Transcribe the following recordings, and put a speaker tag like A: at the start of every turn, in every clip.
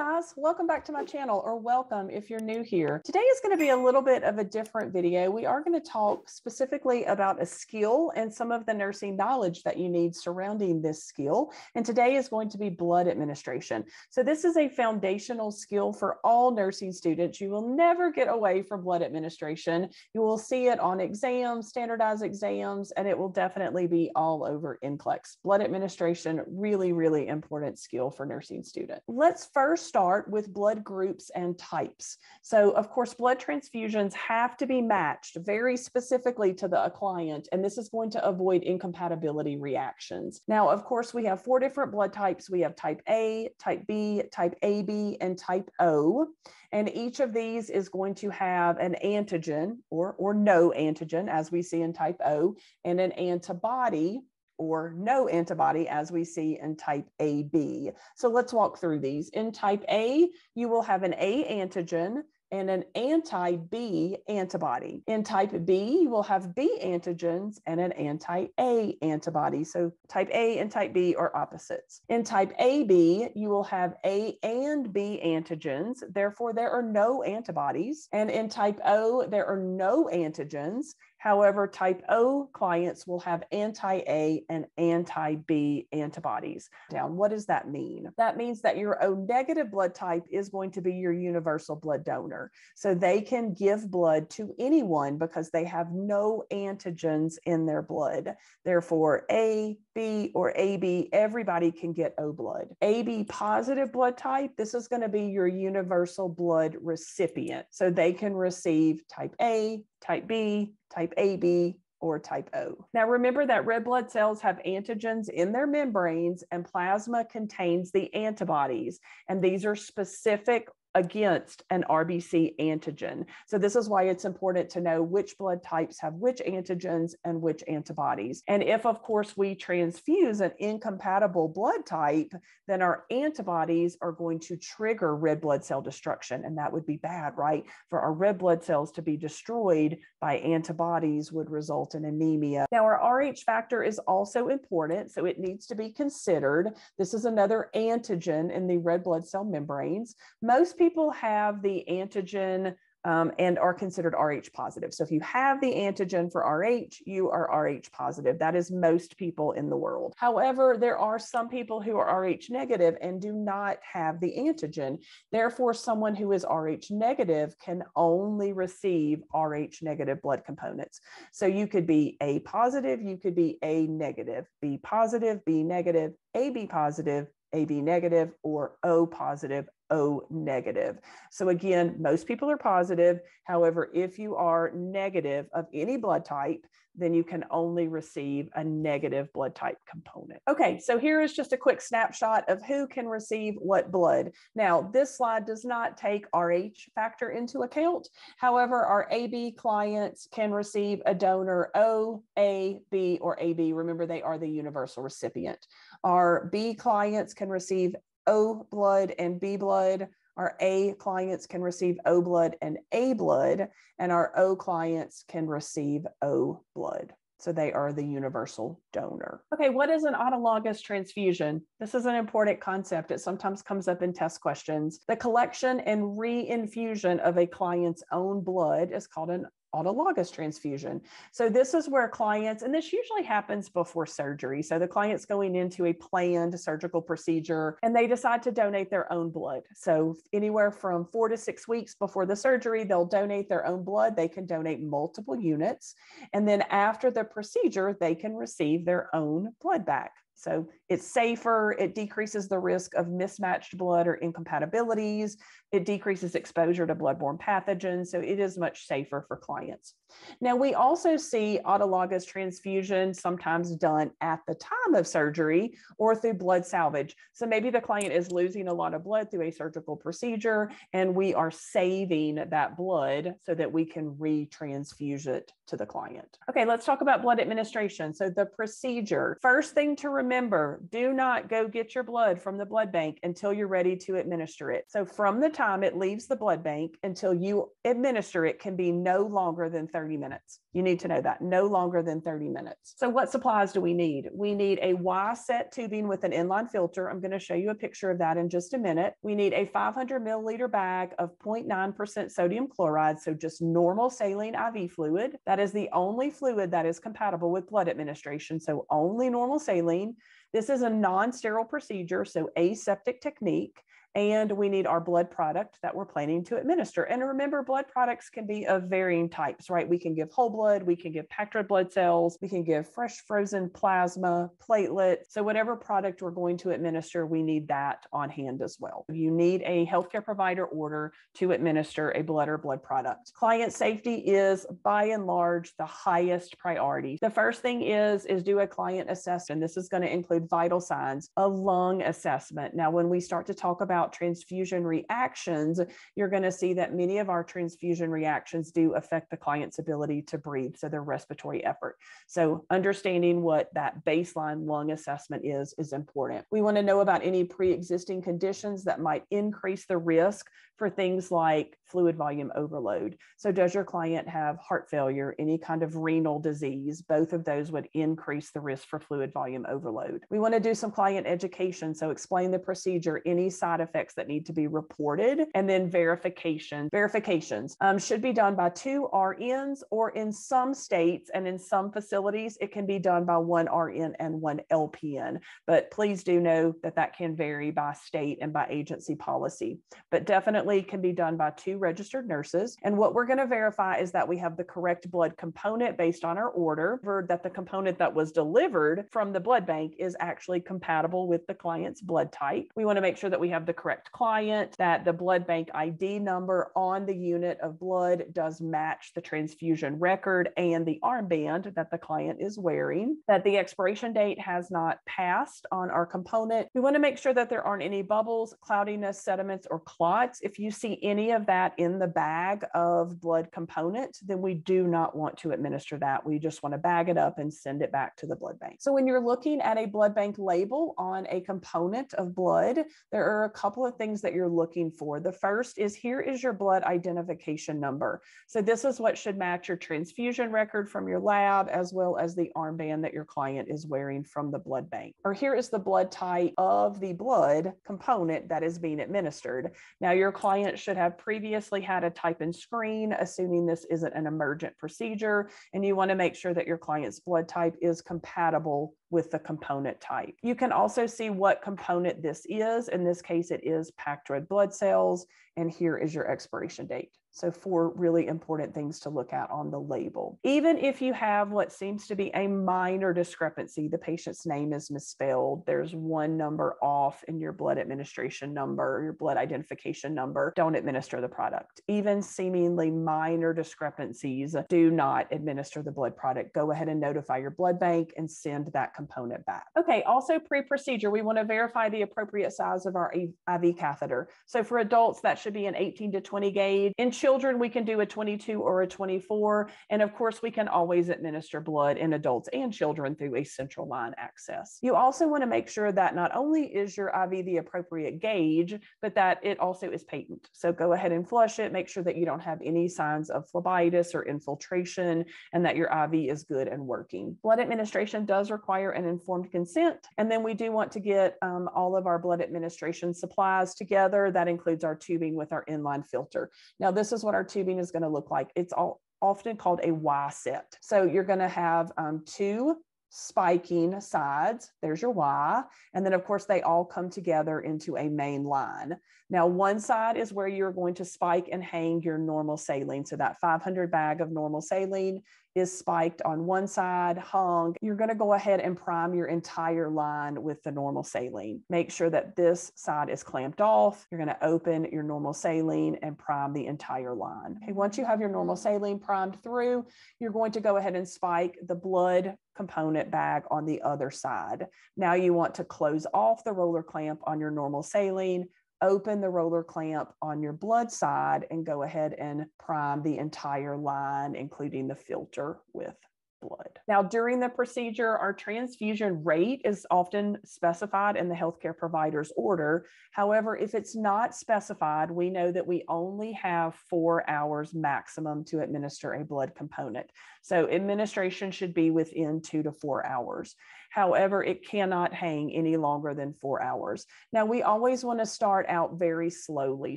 A: guys, welcome back to my channel or welcome if you're new here. Today is going to be a little bit of a different video. We are going to talk specifically about a skill and some of the nursing knowledge that you need surrounding this skill. And today is going to be blood administration. So this is a foundational skill for all nursing students. You will never get away from blood administration. You will see it on exams, standardized exams, and it will definitely be all over NCLEX. Blood administration, really, really important skill for nursing students. Let's first start with blood groups and types. So of course, blood transfusions have to be matched very specifically to the client, and this is going to avoid incompatibility reactions. Now, of course, we have four different blood types. We have type A, type B, type AB, and type O. And each of these is going to have an antigen or, or no antigen, as we see in type O, and an antibody or no antibody as we see in type AB. So let's walk through these. In type A, you will have an A antigen and an anti B antibody. In type B, you will have B antigens and an anti A antibody. So type A and type B are opposites. In type AB, you will have A and B antigens. Therefore, there are no antibodies. And in type O, there are no antigens. However, type O clients will have anti A and anti B antibodies. Down. What does that mean? That means that your O negative blood type is going to be your universal blood donor. So they can give blood to anyone because they have no antigens in their blood. Therefore, A, B, or AB, everybody can get O blood. AB positive blood type, this is going to be your universal blood recipient. So they can receive type A, type B, type AB, or type O. Now, remember that red blood cells have antigens in their membranes, and plasma contains the antibodies. And these are specific against an RBC antigen. So this is why it's important to know which blood types have which antigens and which antibodies. And if of course we transfuse an incompatible blood type, then our antibodies are going to trigger red blood cell destruction and that would be bad, right? For our red blood cells to be destroyed by antibodies would result in anemia. Now our Rh factor is also important, so it needs to be considered. This is another antigen in the red blood cell membranes. Most people have the antigen um, and are considered Rh positive. So if you have the antigen for Rh, you are Rh positive. That is most people in the world. However, there are some people who are Rh negative and do not have the antigen. Therefore, someone who is Rh negative can only receive Rh negative blood components. So you could be A positive, you could be A negative, B positive, B negative, AB positive, AB negative, or O positive, O negative. So again, most people are positive. However, if you are negative of any blood type, then you can only receive a negative blood type component. Okay, so here is just a quick snapshot of who can receive what blood. Now, this slide does not take Rh factor into account. However, our AB clients can receive a donor O, A, B, or AB. Remember, they are the universal recipient. Our B clients can receive O blood and B blood. Our A clients can receive O blood and A blood, and our O clients can receive O blood. So they are the universal donor. Okay, what is an autologous transfusion? This is an important concept. It sometimes comes up in test questions. The collection and reinfusion of a client's own blood is called an autologous transfusion. So this is where clients, and this usually happens before surgery. So the client's going into a planned surgical procedure and they decide to donate their own blood. So anywhere from four to six weeks before the surgery, they'll donate their own blood. They can donate multiple units. And then after the procedure, they can receive their own blood back. So it's safer, it decreases the risk of mismatched blood or incompatibilities, it decreases exposure to bloodborne pathogens, so it is much safer for clients. Now, we also see autologous transfusion sometimes done at the time of surgery or through blood salvage. So maybe the client is losing a lot of blood through a surgical procedure, and we are saving that blood so that we can retransfuse it to the client. Okay, let's talk about blood administration. So, the procedure first thing to remember do not go get your blood from the blood bank until you're ready to administer it. So, from the time it leaves the blood bank until you administer it can be no longer than 30 minutes. You need to know that no longer than 30 minutes. So what supplies do we need? We need a Y set tubing with an inline filter. I'm going to show you a picture of that in just a minute. We need a 500 milliliter bag of 0.9% sodium chloride. So just normal saline IV fluid. That is the only fluid that is compatible with blood administration. So only normal saline. This is a non-sterile procedure, so aseptic technique and we need our blood product that we're planning to administer. And remember, blood products can be of varying types, right? We can give whole blood, we can give packed red blood cells, we can give fresh frozen plasma, platelet. So, whatever product we're going to administer, we need that on hand as well. You need a healthcare provider order to administer a blood or blood product. Client safety is by and large the highest priority. The first thing is is do a client assessment. This is going to include vital signs, a lung assessment. Now, when we start to talk about about transfusion reactions, you're going to see that many of our transfusion reactions do affect the client's ability to breathe, so their respiratory effort. So understanding what that baseline lung assessment is is important. We want to know about any pre-existing conditions that might increase the risk for things like fluid volume overload. So does your client have heart failure, any kind of renal disease? Both of those would increase the risk for fluid volume overload. We want to do some client education. So explain the procedure, any side effects that need to be reported, and then verification. Verifications um, should be done by two RNs, or in some states and in some facilities, it can be done by one RN and one LPN. But please do know that that can vary by state and by agency policy. But definitely can be done by two registered nurses. And what we're going to verify is that we have the correct blood component based on our order, that the component that was delivered from the blood bank is actually compatible with the client's blood type. We want to make sure that we have the correct client, that the blood bank ID number on the unit of blood does match the transfusion record and the armband that the client is wearing, that the expiration date has not passed on our component. We want to make sure that there aren't any bubbles, cloudiness, sediments, or clots. If you see any of that in the bag of blood component, then we do not want to administer that. We just want to bag it up and send it back to the blood bank. So when you're looking at a blood bank label on a component of blood, there are a couple of things that you're looking for. The first is here is your blood identification number. So this is what should match your transfusion record from your lab as well as the armband that your client is wearing from the blood bank. Or here is the blood type of the blood component that is being administered. Now your client should have previously had a type and screen, assuming this isn't an emergent procedure, and you want to make sure that your client's blood type is compatible with the component type. You can also see what component this is. In this case, it is packed red blood cells, and here is your expiration date. So, four really important things to look at on the label. Even if you have what seems to be a minor discrepancy, the patient's name is misspelled, there's one number off in your blood administration number, your blood identification number, don't administer the product. Even seemingly minor discrepancies, do not administer the blood product. Go ahead and notify your blood bank and send that component back. Okay, also pre procedure, we want to verify the appropriate size of our IV catheter. So, for adults, that should be an 18 to 20 gauge. In children, we can do a 22 or a 24. And of course, we can always administer blood in adults and children through a central line access. You also want to make sure that not only is your IV the appropriate gauge, but that it also is patent. So go ahead and flush it. Make sure that you don't have any signs of phlebitis or infiltration and that your IV is good and working. Blood administration does require an informed consent. And then we do want to get um, all of our blood administration supplies together. That includes our tubing with our inline filter. Now, this is what our tubing is going to look like. It's all often called a Y set. So you're going to have um, two spiking sides. There's your Y. And then, of course, they all come together into a main line. Now, one side is where you're going to spike and hang your normal saline. So that 500 bag of normal saline is spiked on one side, hung. You're going to go ahead and prime your entire line with the normal saline. Make sure that this side is clamped off. You're going to open your normal saline and prime the entire line. Okay, once you have your normal saline primed through, you're going to go ahead and spike the blood component bag on the other side. Now you want to close off the roller clamp on your normal saline, open the roller clamp on your blood side and go ahead and prime the entire line, including the filter with blood. Now, during the procedure, our transfusion rate is often specified in the healthcare provider's order. However, if it's not specified, we know that we only have four hours maximum to administer a blood component. So, administration should be within two to four hours. However, it cannot hang any longer than four hours. Now, we always want to start out very slowly.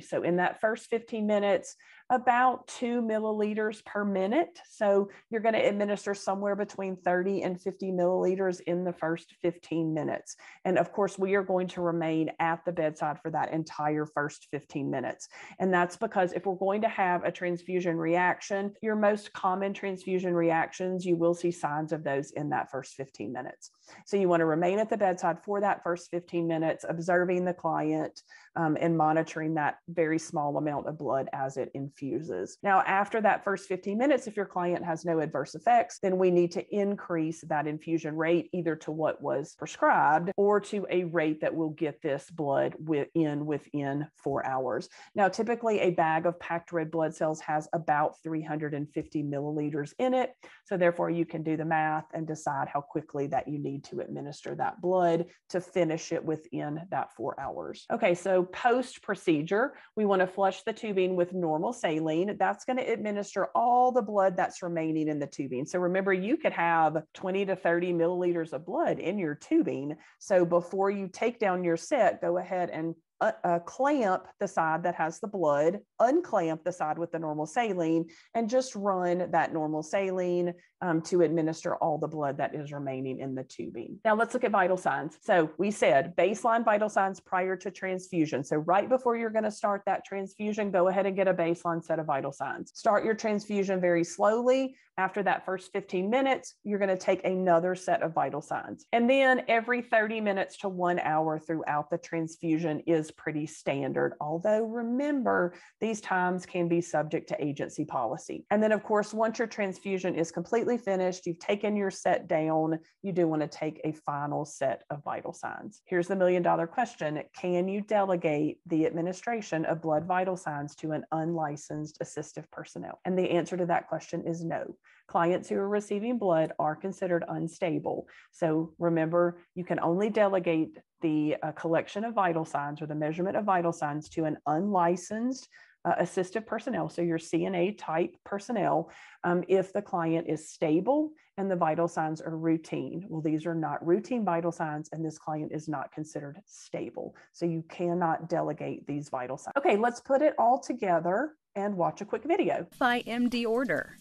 A: So, in that first 15 minutes, about two milliliters per minute. So you're going to administer somewhere between 30 and 50 milliliters in the first 15 minutes. And of course, we are going to remain at the bedside for that entire first 15 minutes. And that's because if we're going to have a transfusion reaction, your most common transfusion reactions, you will see signs of those in that first 15 minutes. So you want to remain at the bedside for that first 15 minutes, observing the client um, and monitoring that very small amount of blood as it infuses. Now, after that first 15 minutes, if your client has no adverse effects, then we need to increase that infusion rate either to what was prescribed or to a rate that will get this blood within within four hours. Now, typically a bag of packed red blood cells has about 350 milliliters in it. So therefore you can do the math and decide how quickly that you need to administer that blood to finish it within that four hours. Okay, so post procedure, we want to flush the tubing with normal saline. That's going to administer all the blood that's remaining in the tubing. So remember, you could have 20 to 30 milliliters of blood in your tubing. So before you take down your set, go ahead and uh, uh, clamp the side that has the blood, unclamp the side with the normal saline, and just run that normal saline um, to administer all the blood that is remaining in the tubing. Now let's look at vital signs. So we said baseline vital signs prior to transfusion. So right before you're going to start that transfusion, go ahead and get a baseline set of vital signs. Start your transfusion very slowly. After that first 15 minutes, you're going to take another set of vital signs. And then every 30 minutes to one hour throughout the transfusion is pretty standard. Although remember, these times can be subject to agency policy. And then, of course, once your transfusion is completely finished, you've taken your set down, you do want to take a final set of vital signs. Here's the million dollar question Can you delegate the administration of blood vital signs to an unlicensed assistive personnel? And the answer to that question is no. Clients who are receiving blood are considered unstable. So remember, you can only delegate the uh, collection of vital signs or the measurement of vital signs to an unlicensed uh, assistive personnel, so your CNA type personnel, um, if the client is stable and the vital signs are routine. Well, these are not routine vital signs, and this client is not considered stable. So you cannot delegate these vital signs. Okay, let's put it all together and watch a quick video.
B: By MD order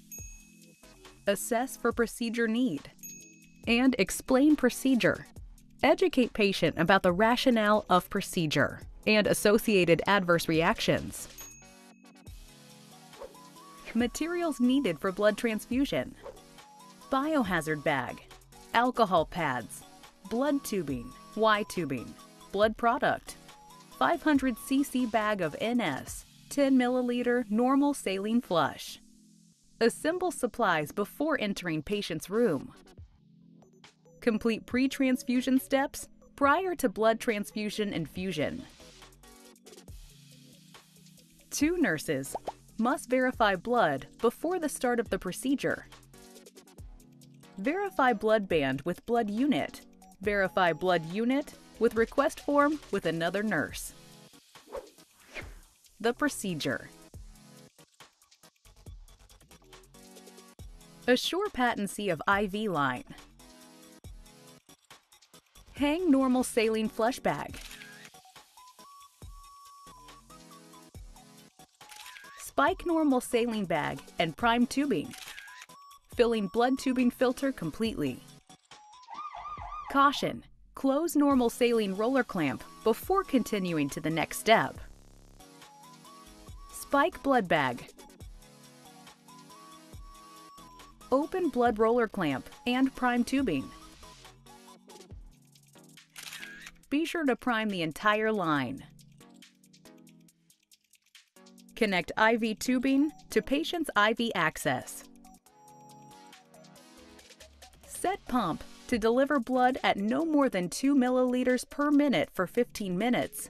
B: assess for procedure need, and explain procedure. Educate patient about the rationale of procedure and associated adverse reactions. Materials needed for blood transfusion. Biohazard bag, alcohol pads, blood tubing, Y tubing, blood product, 500 cc bag of NS, 10 milliliter normal saline flush. Assemble supplies before entering patient's room. Complete pre-transfusion steps prior to blood transfusion infusion. Two nurses must verify blood before the start of the procedure. Verify blood band with blood unit. Verify blood unit with request form with another nurse. The procedure. Assure patency of IV line. Hang normal saline flush bag. Spike normal saline bag and prime tubing. Filling blood tubing filter completely. Caution! Close normal saline roller clamp before continuing to the next step. Spike blood bag open blood roller clamp, and prime tubing. Be sure to prime the entire line. Connect IV tubing to patient's IV access. Set pump to deliver blood at no more than 2 milliliters per minute for 15 minutes.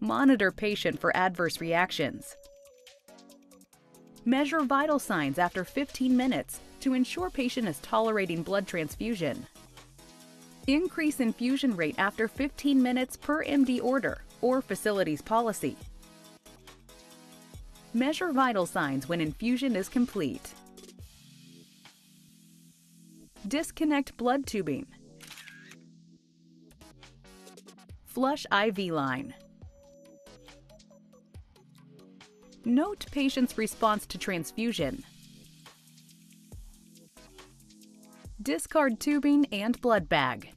B: Monitor patient for adverse reactions. Measure vital signs after 15 minutes to ensure patient is tolerating blood transfusion. Increase infusion rate after 15 minutes per MD order or facility's policy. Measure vital signs when infusion is complete. Disconnect blood tubing. Flush IV line. Note patient's response to transfusion. Discard tubing and blood bag.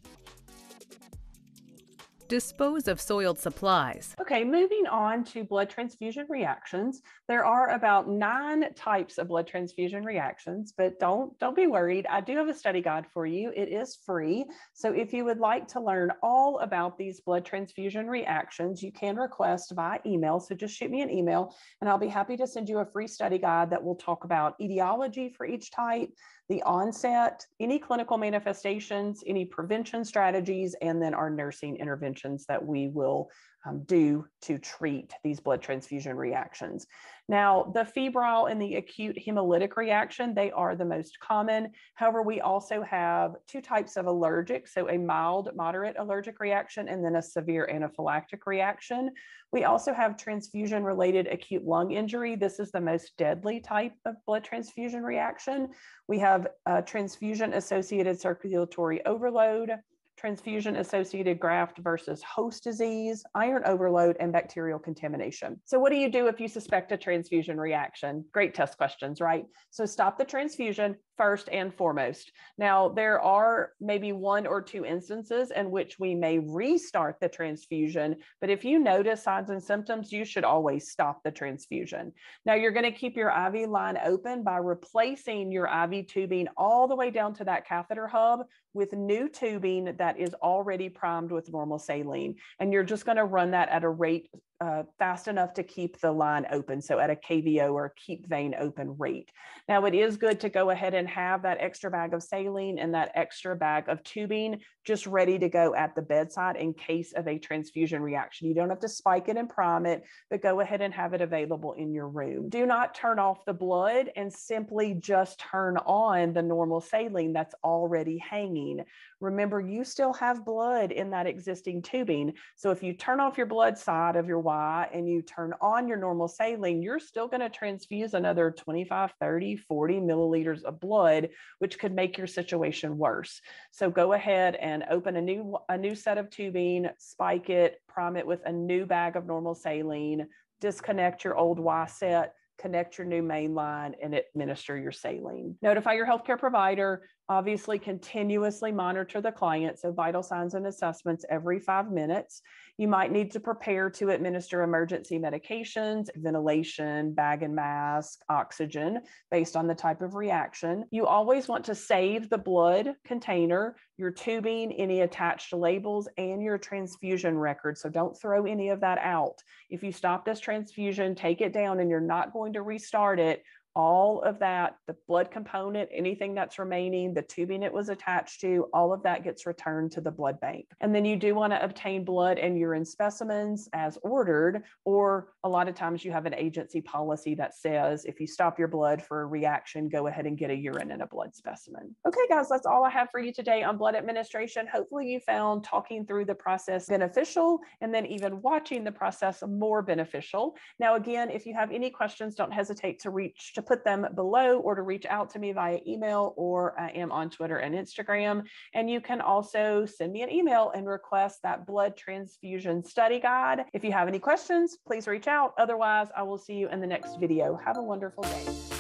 B: Dispose of soiled supplies.
A: Okay, moving on to blood transfusion reactions. There are about nine types of blood transfusion reactions, but don't don't be worried. I do have a study guide for you. It is free. So if you would like to learn all about these blood transfusion reactions, you can request via email. So just shoot me an email and I'll be happy to send you a free study guide that will talk about etiology for each type, the onset, any clinical manifestations, any prevention strategies, and then our nursing interventions that we will um, do to treat these blood transfusion reactions. Now, the febrile and the acute hemolytic reaction, they are the most common. However, we also have two types of allergic, so a mild, moderate allergic reaction, and then a severe anaphylactic reaction. We also have transfusion related acute lung injury. This is the most deadly type of blood transfusion reaction. We have transfusion associated circulatory overload, transfusion associated graft versus host disease, iron overload, and bacterial contamination. So, what do you do if you suspect a transfusion reaction? Great test questions, right? So, stop the transfusion first and foremost. Now, there are maybe one or two instances in which we may restart the transfusion, but if you notice signs and symptoms, you should always stop the transfusion. Now, you're going to keep your IV line open by replacing your IV tubing all the way down to that catheter hub with new tubing that is already primed with normal saline. And you're just going to run that at a rate uh, fast enough to keep the line open. So at a KVO or keep vein open rate. Now it is good to go ahead and have that extra bag of saline and that extra bag of tubing just ready to go at the bedside in case of a transfusion reaction. You don't have to spike it and prime it, but go ahead and have it available in your room. Do not turn off the blood and simply just turn on the normal saline that's already hanging. Remember, you still have blood in that existing tubing. So if you turn off your blood side of your Y and you turn on your normal saline, you're still going to transfuse another 25, 30, 40 milliliters of blood, which could make your situation worse. So go ahead and open a new, a new set of tubing, spike it, prime it with a new bag of normal saline, disconnect your old Y set, connect your new main line and administer your saline. Notify your healthcare provider, obviously continuously monitor the client, so vital signs and assessments every five minutes. You might need to prepare to administer emergency medications, ventilation, bag and mask, oxygen, based on the type of reaction. You always want to save the blood container, your tubing, any attached labels, and your transfusion record. So don't throw any of that out. If you stop this transfusion, take it down and you're not going to restart it, all of that, the blood component, anything that's remaining, the tubing it was attached to, all of that gets returned to the blood bank. And then you do want to obtain blood and urine specimens as ordered, or a lot of times you have an agency policy that says if you stop your blood for a reaction, go ahead and get a urine and a blood specimen. Okay, guys, that's all I have for you today on blood administration. Hopefully, you found talking through the process beneficial and then even watching the process more beneficial. Now, again, if you have any questions, don't hesitate to reach to put them below or to reach out to me via email or I am on Twitter and Instagram. And you can also send me an email and request that blood transfusion study guide. If you have any questions, please reach out. Otherwise, I will see you in the next video. Have a wonderful day.